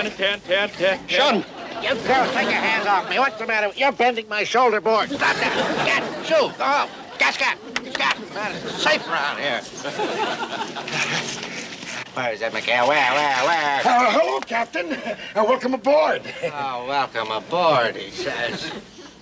Ten, ten, ten, ten. Shun. You girls, take your hands off me. What's the matter? You're bending my shoulder board. Stop that. Get, shoo, go home. Get, get, get. Man, it's safe around here. Where is it, McHale? Where, where, where? Uh, hello, Captain. Uh, welcome aboard. Oh, welcome aboard, he says.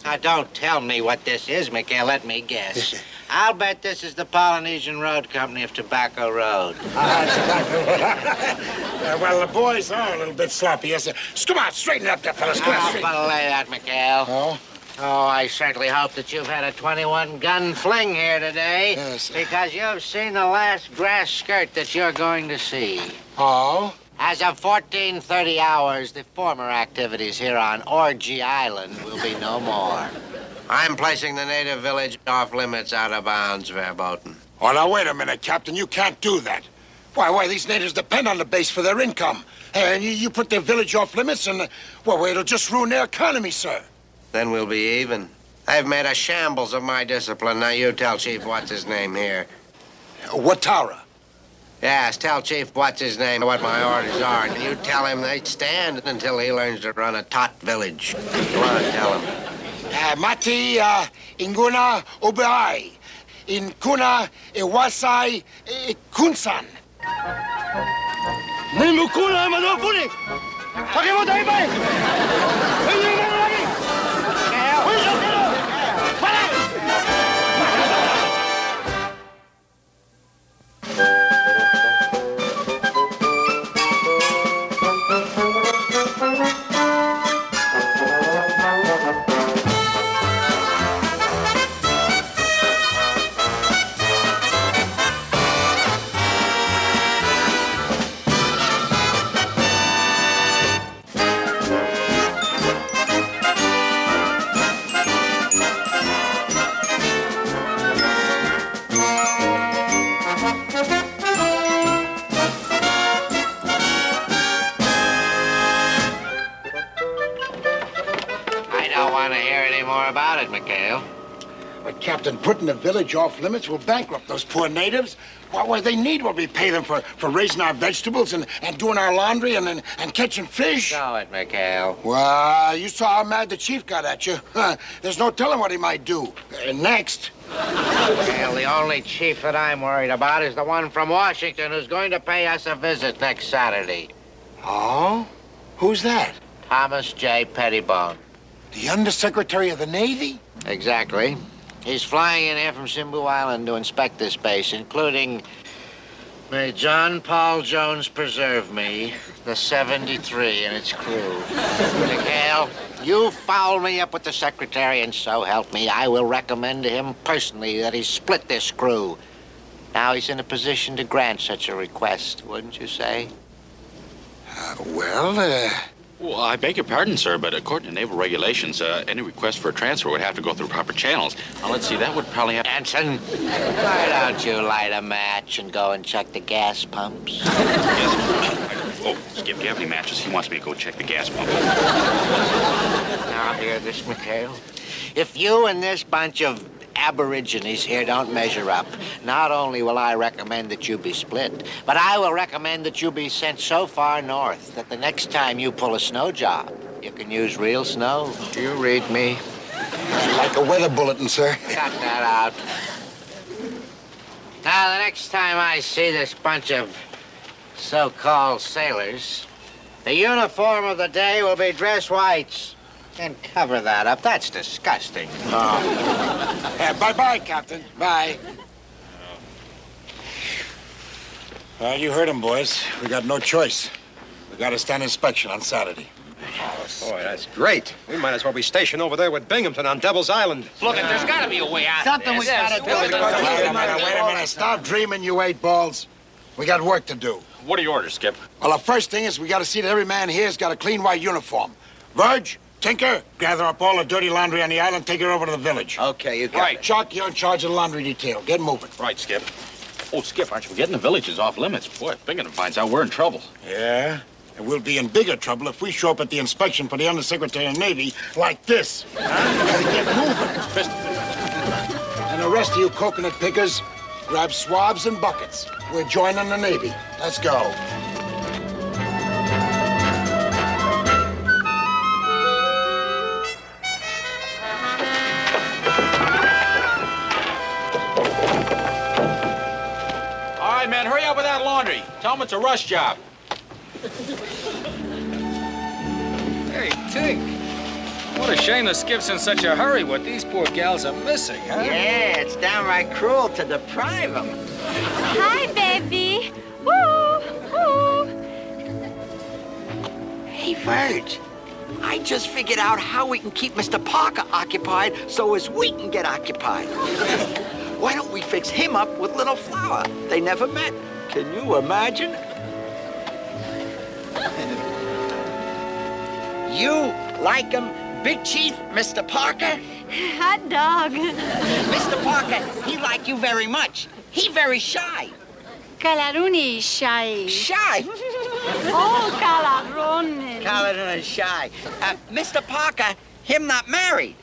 Now, don't tell me what this is, McHale. Let me guess. I'll bet this is the Polynesian Road Company of Tobacco Road. Uh, well, the boys are a little bit sloppy. Yes, sir. Come on, straighten up there, fellas. Come on, straighten. belay that, McHale. Oh? Oh, I certainly hope that you've had a 21 gun fling here today. Yes. Because you've seen the last grass skirt that you're going to see. Oh? As of 1430 hours, the former activities here on Orgy Island will be no more. I'm placing the native village off limits out of bounds, Verboten. Oh, now, wait a minute, Captain. You can't do that. Why, why, these natives depend on the base for their income. And you, you put their village off limits, and, uh, well, it'll just ruin their economy, sir. Then we'll be even. I've made a shambles of my discipline. Now you tell Chief what's his name here. Watara. Yes, tell Chief what's his name what my orders are. And you tell him they stand until he learns to run a tot village. Go on, tell him. Äh, Mati äh, Inguna Oberai, Inkuna Ewasai äh, Kunsan. Nimukuna Manopuni! Takemo Daibai! Hey, village off limits will bankrupt those poor natives. What, what they need what we pay them for, for raising our vegetables and, and doing our laundry and, and, and catching fish. Show it, McHale. Well, you saw how mad the chief got at you. There's no telling what he might do. Uh, next. McHale, the only chief that I'm worried about is the one from Washington who's going to pay us a visit next Saturday. Oh? Who's that? Thomas J. Pettibone. The Undersecretary of the Navy? Exactly. He's flying in here from Simbu Island to inspect this base, including. May John Paul Jones preserve me, the 73 and its crew. McHale, you foul me up with the secretary, and so help me, I will recommend to him personally that he split this crew. Now he's in a position to grant such a request, wouldn't you say? Uh, well, uh, Well, I beg your pardon, sir, but according to naval regulations, uh, any request for a transfer would have to go through proper channels. Now, let's see, that would probably have... Ensign, why don't you light a match and go and check the gas pumps? Yes. Oh, Skip, do you have any matches? He wants me to go check the gas pump. Now, hear this, McHale. If you and this bunch of aborigines here don't measure up, not only will I recommend that you be split, but I will recommend that you be sent so far north that the next time you pull a snow job, you can use real snow. Do you read me? like a weather bulletin, sir. Cut that out. Now, the next time I see this bunch of so-called sailors, the uniform of the day will be dress whites. And cover that up. That's disgusting. Uh, bye-bye, Captain. Bye. Well, you heard him, boys. We got no choice. We got to stand inspection on Saturday. Oh, Boy, that's great. We might as well be stationed over there with Binghamton on Devil's Island. Look, there's got to be a way out. Something we gotta do. Wait a minute, wait a minute. Stop dreaming, you eight balls. We got work to do. What are your orders, Skip? Well, the first thing is we got to see that every man here's got a clean white uniform. Verge, Tinker, gather up all the dirty laundry on the island, take it over to the village. Okay, you got Right, Chuck, you're in charge of the laundry detail. Get moving. Right, Skip. Oh, Skip, aren't you forgetting the village is off limits? Boy, if Binghamton finds out, we're in trouble. Yeah? And we'll be in bigger trouble if we show up at the inspection for the Undersecretary of Navy like this. Huh? Get moving. Fist- And the rest of you coconut pickers, grab swabs and buckets. We're joining the Navy. Let's go. Tell them it's a rush job. Hey, Tink. What a shame the Skip's in such a hurry. What these poor gals are missing, huh? Yeah, it's downright cruel to deprive them. Hi, baby. Woo, woo. Hey, Verge. I just figured out how we can keep Mr. Parker occupied so as we can get occupied. Why don't we fix him up with Little Flower? They never met. Can you imagine? You like him, Big Chief, Mr. Parker? Hot dog. Mr. Parker, he like you very much. He very shy. Calaruni shy. Shy? Oh, calarone. Caledon is shy. Uh, Mr. Parker, him not married.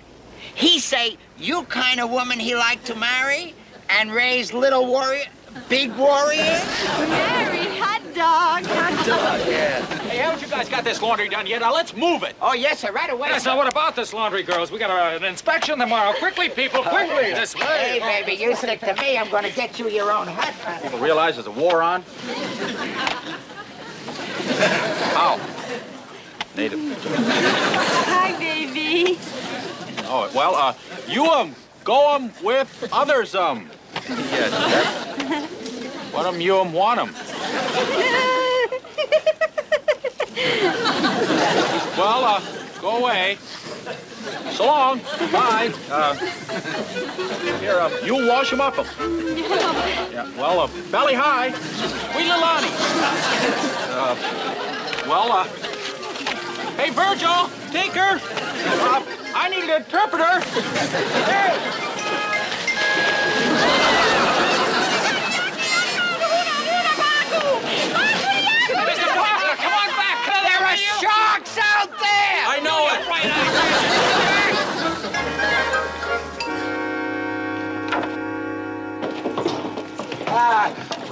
He say you kind of woman he like to marry and raise little warrior, big warrior? Mary, hot dog. Hot dog, yeah. Hey, haven't you guys got this laundry done yet? Now, let's move it. Oh yes, sir, right away. Yes, now what about this laundry, girls? We got a, an inspection tomorrow. Quickly, people, quickly, this way. Hey, way. baby, you stick to me. I'm gonna get you your own hut. People realize there's a war on? How? Native. Hi, baby. Oh, well, uh, you, um, go, um, with others, um. Yes, that's... What, um, you, want, um. Well, uh, go away. So long. Bye. Uh, here, uh, you wash him up. Yeah, well, uh, belly high. Little Lonnie. Uh, well, uh, hey, Virgil, Tinker. Uh, I need an interpreter. Hey.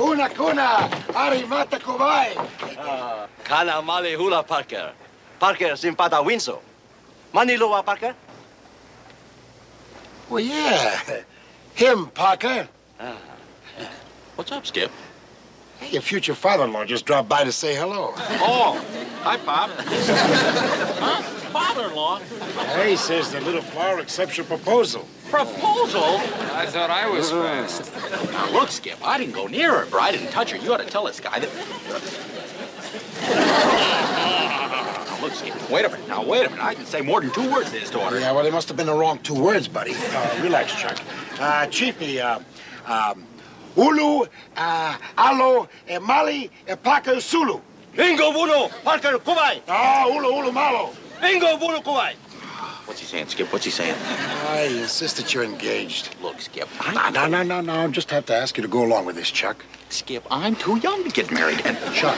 Kuna kuna, arimata kubai. Kana male hula Parker. Parker simpata winso. Maniloa Parker? Well, yeah. Him, Parker. Ah. What's up, Skip? Hey, your future father-in-law just dropped by to say hello. Oh, hi, Pop. huh? Father-in-law? Hey, says the little flower accepts your proposal. Proposal? I thought I was fast. Now, look, Skip, I didn't go near her, but I didn't touch her. You ought to tell this guy that... Now, look, Skip, wait a minute. Now, wait a minute. I didn't say more than two words to his daughter. Yeah, well, they must have been the wrong two words, buddy. Uh, relax, Chuck. Uh, Chiefy, uh, um, Ulu, uh, Alo, e Mali, e Paka, Sulu. Bingo Vuno Parker Kubai! Ah, Ulu, Ulu, Malo. Bingo Vuno Kubai! What's he saying, Skip? What's he saying? I insist that you're engaged. Look, Skip, No, I... no, no, no, no. I just have to ask you to go along with this, Chuck. Skip, I'm too young to get married. And Chuck,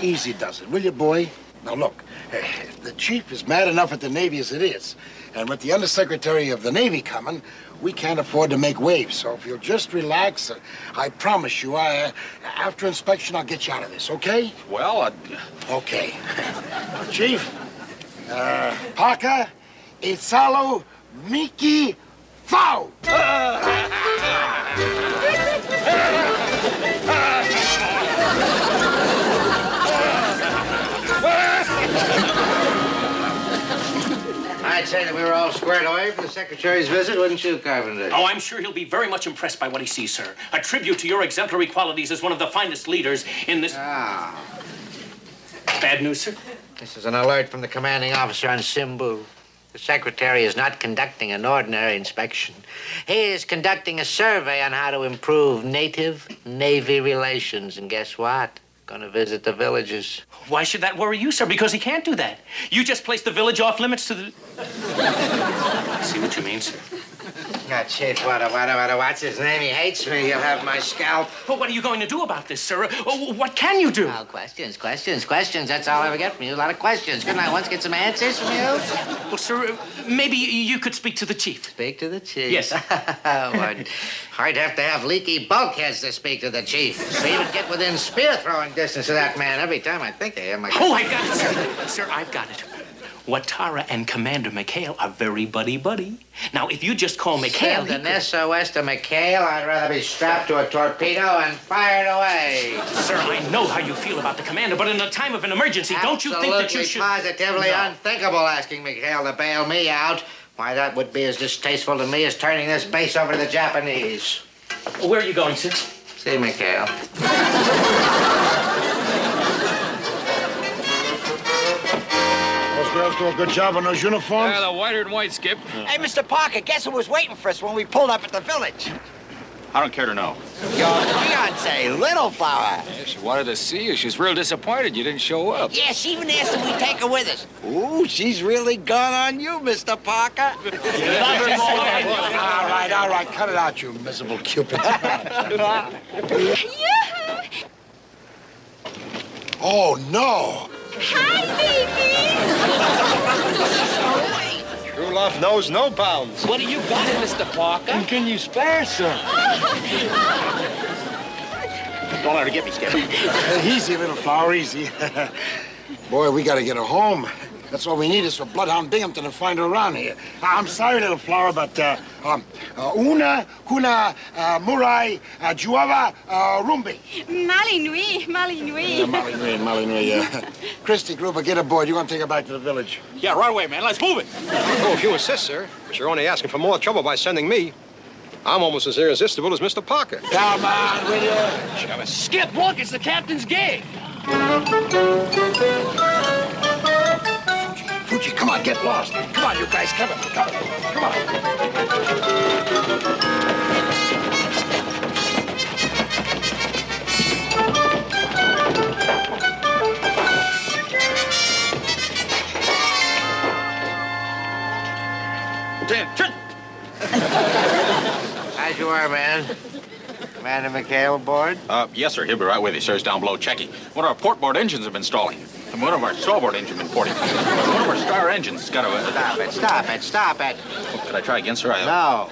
easy does it, will you, boy? Now, look, eh, the chief is mad enough at the Navy as it is. And with the Undersecretary of the Navy coming, we can't afford to make waves. So if you'll just relax, uh, I promise you, I, uh, after inspection, I'll get you out of this, okay? well, uh, Okay. Chief, uh, Parker, Isalo, Miki, Fau! I'd say that we were all squared away for the secretary's visit, wouldn't you, Carpenter? Oh, I'm sure he'll be very much impressed by what he sees, sir. A tribute to your exemplary qualities as one of the finest leaders in this. Ah, Bad news, sir? this is an alert from the commanding officer on Simbu. The secretary is not conducting an ordinary inspection. He is conducting a survey on how to improve native Navy relations. And guess what? Gonna visit the villages. Why should that worry you, sir? Because he can't do that. You just placed the village off limits to the. I see what you mean, sir. Ah, Chief, what, what, what, what's his name? He hates me. He'll have my scalp. But what are you going to do about this, sir? Uh, What can you do? Oh, questions, questions, questions. That's all I ever get from you. A lot of questions. Couldn't I once get some answers from you? Well, sir, uh, maybe you could speak to the chief. Speak to the chief. Yes. I'd, I'd have to have leaky bulkheads to speak to the chief. So you would get within spear throwing distance of that man. Every time I think Oh, I... Oh, I've got it, sir. sir, I've got it. Watara and Commander McHale are very buddy-buddy. Now, if you just call McHale... Send an SOS to McHale. I'd rather be strapped to a torpedo and fired away. Sir, I know how you feel about the commander, but in a time of an emergency, don't you think that you should... positively No. unthinkable asking McHale to bail me out. Why, that would be as distasteful to me as turning this base over to the Japanese. Where are you going, sir? See, McHale. girls do a good job on those uniforms. Yeah, the whiter than white, Skip. Hey, Mr. Parker, guess who was waiting for us when we pulled up at the village? I don't care to know. Your fiance, Little Flower. Yeah, she wanted to see you. She's real disappointed you didn't show up. Yeah, she even asked if we take her with us. Ooh, she's really gone on you, Mr. Parker. all right, all right. Cut it out, you miserable Cupid. Yoo-hoo! oh, no. Hi, baby! True love knows no bounds. What do you got, Mr. Parker? And Can you spare, some? Don't let her get me, Skip. easy, little flower, easy. Boy, we gotta get her home. That's all we need is for Bloodhound Binghamton to find her around here. I'm sorry, little flower, but uh, um, uh, una, kuna, uh, murai, uh, juava, uh, rumbi. Malinui, Malinui. Yeah, Molly Nui, Molly Nui, yeah. Christy, Gruber, get aboard. You're gonna take her back to the village. Yeah, right away, man. Let's move it. Oh, if you insist, sir. But you're only asking for more trouble by sending me. I'm almost as irresistible as Mr. Parker. Come on, will you? Skip, look, it's the captain's gig. Fuji, come on, get lost. Come on, you guys, come on, come on, come on. Lieutenant, As you are, man. Commander McHale aboard? Uh, yes, sir. He'll be right with you, sir. He's down below checking. One of our portboard engines have been stalling. And one of our starboard engine been porting. One of our star engines has got a... Stop it, stop it, stop it. Could I try again, sir? I, No,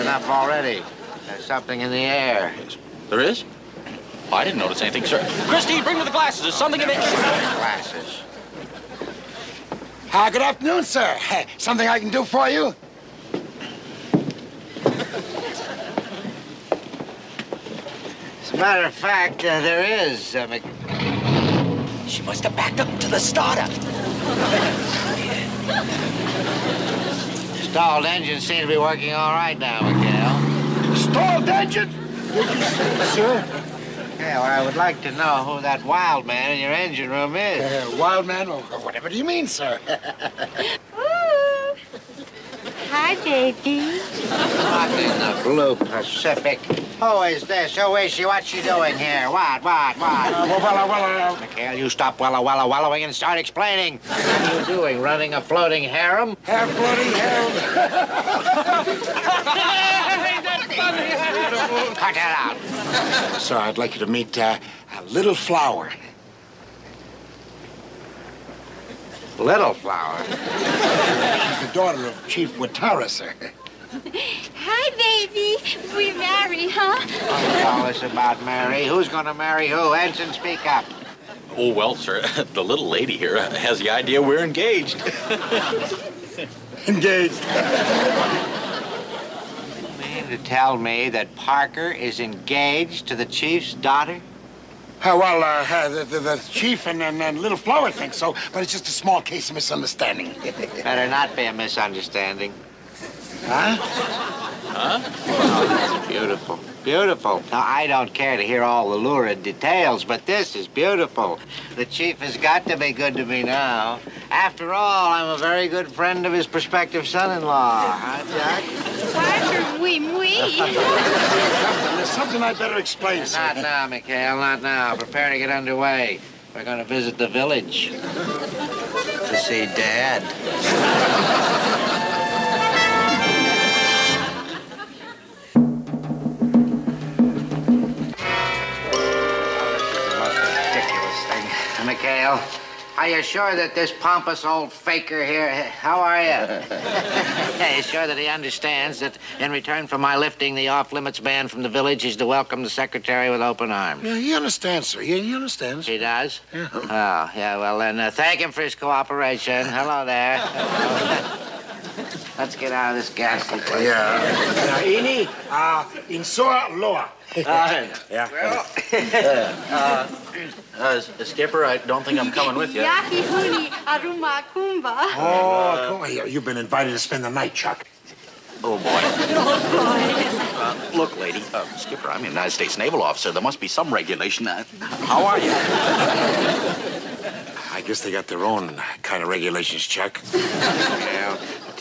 enough already. There's something in the air. There is? Oh, I didn't notice anything, sir. Christy, bring me the glasses. There's something in it. Glasses. Uh, good afternoon, sir. Something I can do for you? As a matter of fact, uh, there is. Uh. She must have backed up to the starter. Stalled engines seem to be working all right now, McHale. Stalled engine? Did you say, sir? Yeah, well, I would like to know who that wild man in your engine room is. Uh, wild man? Or whatever do you mean, sir? Ooh. Hi, baby. What in the blue Pacific? Who is this? Who is she? What's she doing here? What, what, Uh, what? well, well, well, uh, McHale, you stop walla walla wallowing and start explaining. What are you doing? Running a floating harem? half bloody harem. Cut that out. Sir, I'd like you to meet uh, a little flower. Little flower. She's the daughter of Chief Watara, sir. Hi, baby. We marry, huh? Tell us about Mary. Who's gonna marry who? Ensign, speak up. Oh, well, sir, the little lady here has the idea we're engaged. Engaged. You mean to tell me that Parker is engaged to the chief's daughter? Uh, well, uh, uh, the, the, the chief and, and, and little flower think so, but it's just a small case of misunderstanding. Better not be a misunderstanding. huh? Huh? Oh, that's beautiful. Beautiful. Now, I don't care to hear all the lurid details, but this is beautiful. The chief has got to be good to me now. After all, I'm a very good friend of his prospective son-in-law. Huh, Jack? Parker, oui, oui. There's something I better explain, sir. Not now, McHale, not now. Prepare to get underway. We're going to visit the village. To see Dad. McHale. Are you sure that this pompous old faker here, how are you? are you sure that he understands that in return for my lifting the off-limits ban from the village, he's to welcome the secretary with open arms? Yeah, he understands, sir. He, he understands. He does? Yeah. Oh, yeah, well then, uh, thank him for his cooperation. Hello there. Let's get out of this ghastly place. Yeah. Ini, uh, insoa loa. Yeah. Uh, uh, Skipper, I don't think I'm coming with you. Yaki huni aruma kumba. Oh, come on. You've been invited to spend the night, Chuck. Oh, boy. Oh, boy. Uh, look, lady, uh, Skipper, I'm a United States naval officer. There must be some regulation. Uh, how are you? I guess they got their own kind of regulations, Chuck.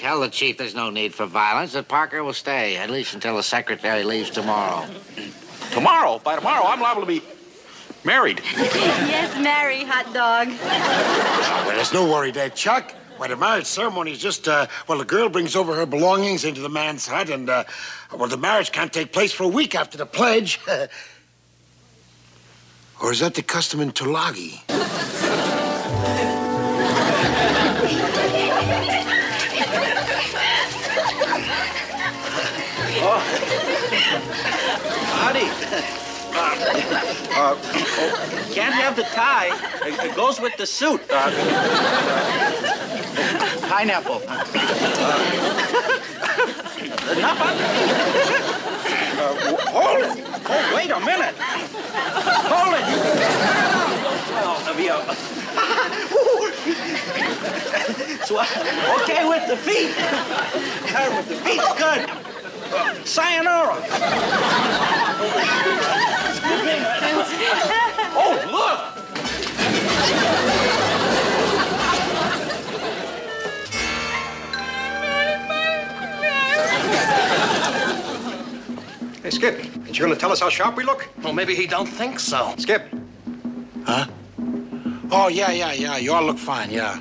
Well, tell the chief there's no need for violence, that Parker will stay, at least until the secretary leaves tomorrow. Tomorrow? By tomorrow, I'm liable to be married. yes, marry, hot dog. Well, there's no worry there, Chuck. Well, the marriage ceremony is just, uh, well, the girl brings over her belongings into the man's hut, and, uh, well, the marriage can't take place for a week after the pledge. or is that the custom in Tulagi? oh, can't have the tie. It, it goes with the suit. Uh, pineapple. Uh, enough of uh, Hold it. Oh, wait a minute. Hold it. Oh. So, uh, okay with the feet. Okay with the feet. Good. Uh, sayonara. Oh, look! Hey, Skip, ain't you gonna tell us how sharp we look? Well, maybe he don't think so. Skip, Huh? Oh, yeah, yeah, yeah. You all look fine, yeah.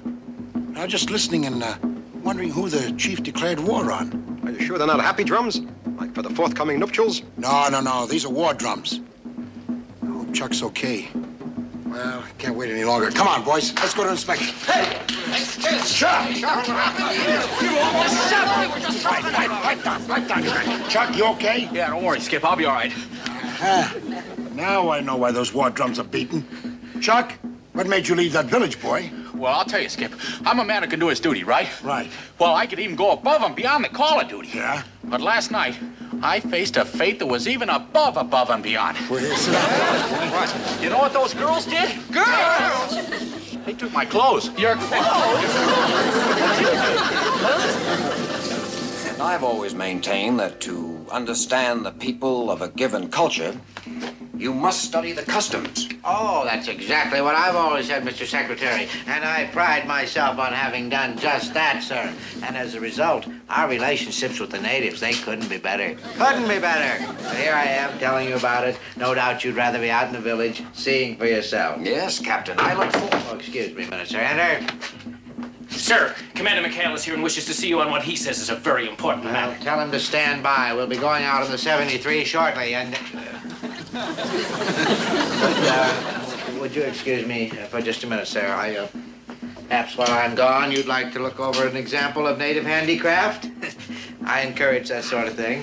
I was just listening and uh, wondering who the chief declared war on. are you sure they're not happy drums? Like for the forthcoming nuptials? No, no, no. These are war drums. Chuck's okay. Well, I can't wait any longer. Come on, boys. Let's go to inspection. Hey! Chuck! Chuck! You almost shot me! Right, right, right down, right down. Chuck, you okay? Yeah, don't worry, Skip. I'll be all right. Ah, now I know why those war drums are beaten. Chuck, what made you leave that village, boy? Well, I'll tell you, Skip. I'm a man who can do his duty, right? Right. Well, I could even go above and beyond the call of duty. Yeah? But last night, I faced a fate that was even above, above, and beyond. Well, here. You know what those girls did? Girls! They took my clothes. Your clothes? I've always maintained that to understand the people of a given culture, you must study the customs. Oh, that's exactly what I've always said, Mr. Secretary. And I pride myself on having done just that, sir. And as a result, our relationships with the natives, they couldn't be better. Couldn't be better. But here I am telling you about it. No doubt you'd rather be out in the village, seeing for yourself. Yes, Captain, I look forward. Oh, excuse me a minute, sir. Enter. Sir, Commander McHale is here and wishes to see you on what he says is a very important Well, matter. tell him to stand by. We'll be going out in the 73 shortly, and... uh, would you excuse me for just a minute, sir? I, uh, perhaps while I'm gone, you'd like to look over an example of native handicraft? I encourage that sort of thing.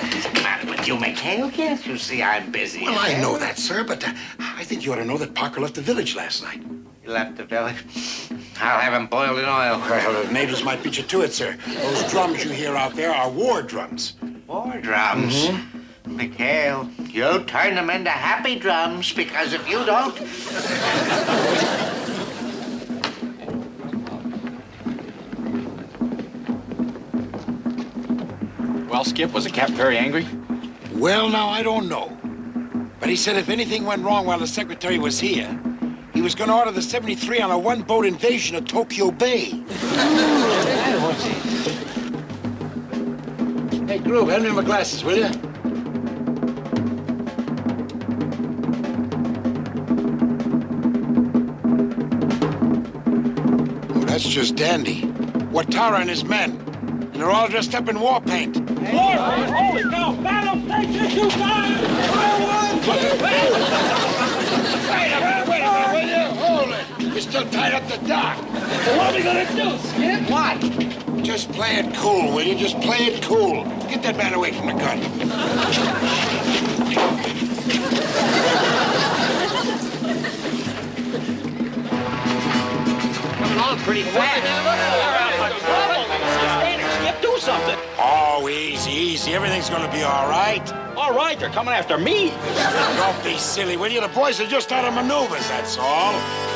What's the matter with you, McHale? Can't you see I'm busy? Well, I know that, sir, but uh, I think you ought to know that Parker left the village last night. He left the village. I'll have him boiled in oil. Well, the neighbors might beat you to it, sir. Those drums you hear out there are war drums. War drums. Mm-hmm. McHale, you'll turn them into happy drums because if you don't. Well, Skip, was the cap very angry? Well, now, I don't know. But he said if anything went wrong while the secretary was here, he was going to order the 73 on a one-boat invasion of Tokyo Bay. hey, Groove, hand me my glasses, will you? Oh, that's just dandy. Watara and his men. And they're all dressed up in war paint. War! Holy cow! Battle station, guys! Wait a minute, wait a minute, will you? Hold it. You're up the dock. What are we gonna do, Skip? What? Just play it cool, will you? Just play it cool. Get that man away from the gun. Coming on pretty fast. Skip, do something. Oh, easy, easy. Everything's gonna be all right. All right, they're coming after me. Don't be silly, will you? The boys are just out of maneuvers, that's all.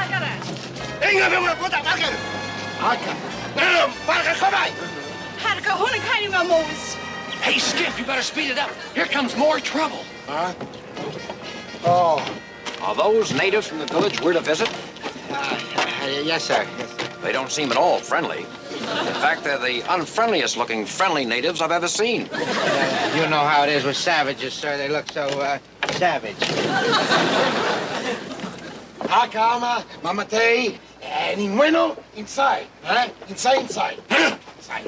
has What? Navy. Hey, cut it out, you guys! Harka, hon kan ju vara mos. Hey, Skip, you better speed it up. Here comes more trouble. Huh? Oh. Are those natives from the village we're to visit? Uh, yes, sir. Yes, sir. They don't seem at all friendly. In fact, they're the unfriendliest looking friendly natives I've ever seen. Uh, you know how it is with savages, sir. They look so uh, savage. Ah, Akama, Mamatei, and eh, Ingueno inside. Huh? Inside, inside. inside.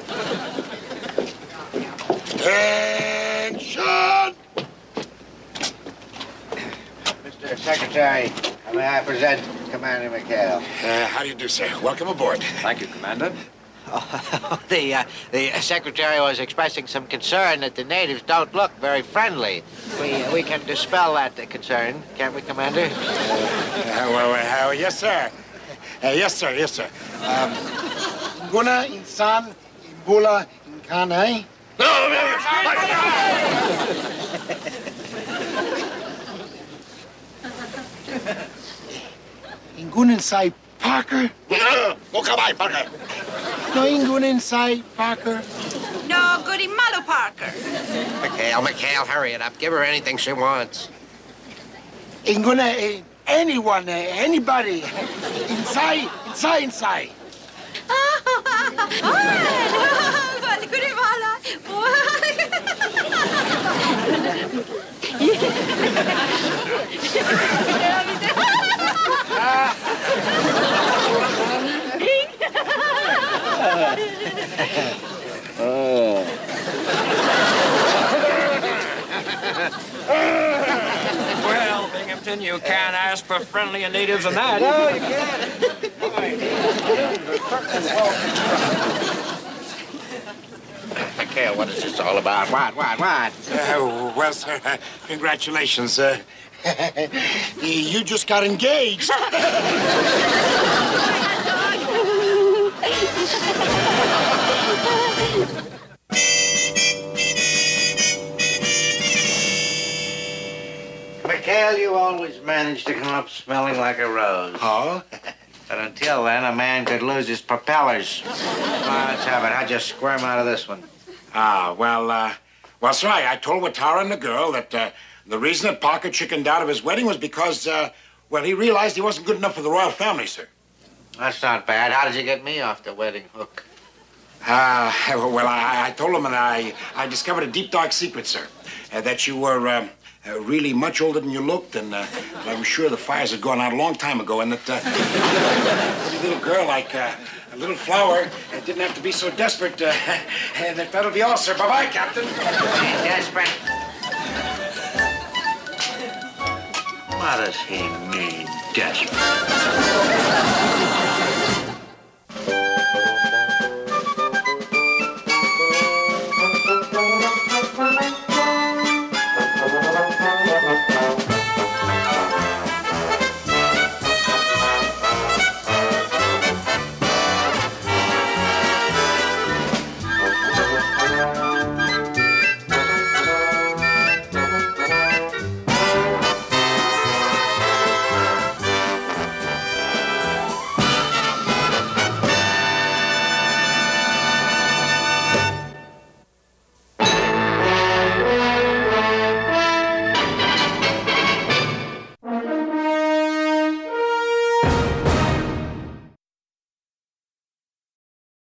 Attention! Mr. Secretary, may I present Commander McHale? Uh, how do you do, sir? Welcome aboard. Thank you, Commander. the, uh, the secretary was expressing some concern that the natives don't look very friendly. We, we can dispel that uh, concern, can't we, Commander? Uh, well, well, uh, yes, sir. Uh, yes, sir, yes, sir. Um, Guna, Insan, Imbula, Inkane. Ingun inside Parker? No, come on, Parker. No, Ingun inside Parker. No, goody malo Parker. McHale, McHale, hurry it up. Give her anything she wants. Inguna, uh, anyone, uh, anybody. Inside, inside, inside. Vale, goody mala. Well, Binghamton, you can't ask for friendlier natives than that. No, you can't. McHale, what is this all about? What, what, what? Uh, well, sir, uh, congratulations. Uh, you just got engaged. McHale, you always manage to come up smelling like a rose. Oh? But until then, a man could lose his propellers. Come on, let's have it. How'd you squirm out of this one? Ah, well, uh, well, sir, I, I told Watara and the girl that uh, the reason that Parker chickened out of his wedding was because, uh, well, he realized he wasn't good enough for the royal family, sir. That's not bad. How did you get me off the wedding hook? Ah, well, I, I told him and I, I discovered a deep, dark secret, sir. Uh, that you were um, uh, really much older than you looked, and uh, I'm sure the fires had gone out a long time ago, and that uh, a pretty little girl like uh, a little flower uh, didn't have to be so desperate. Uh, and that that'll be all, sir. Bye-bye, Captain. Desperate. What does he mean, desperate?